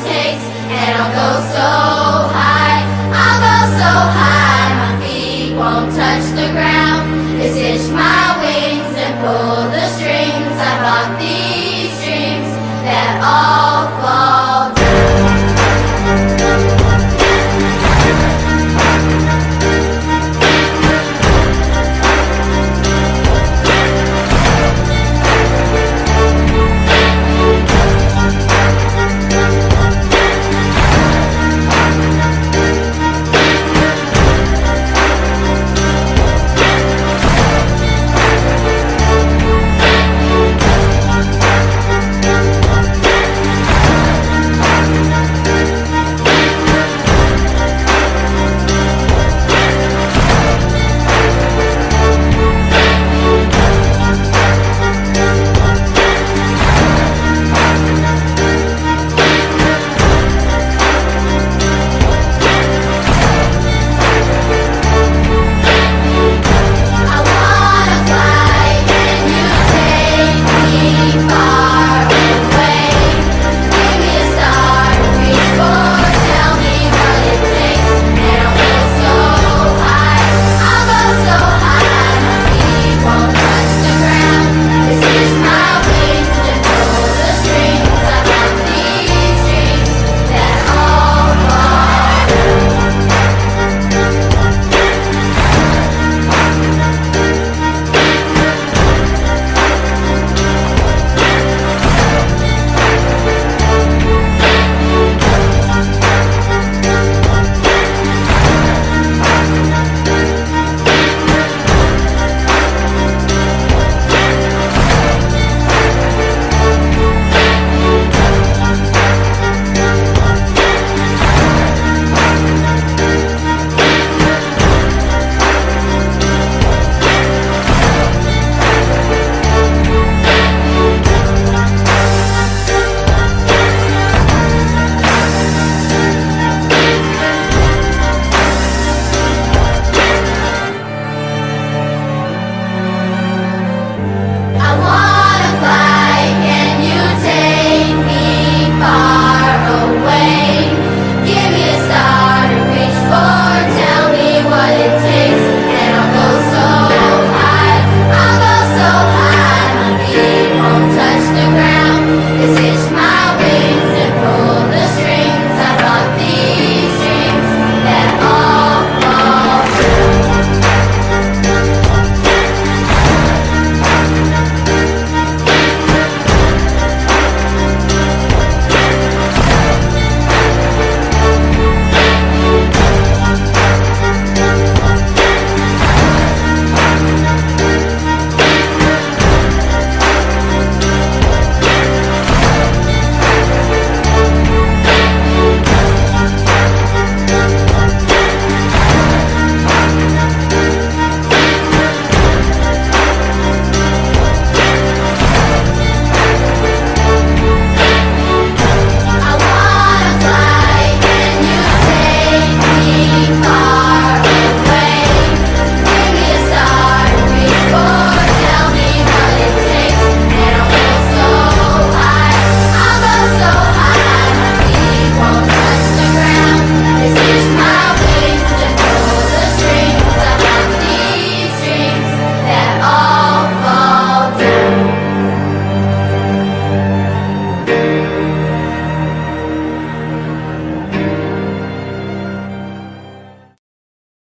and I'll go so high, I'll go so high, my feet won't touch the ground. It's hitch my wings and pull the strings. I've got these dreams that all.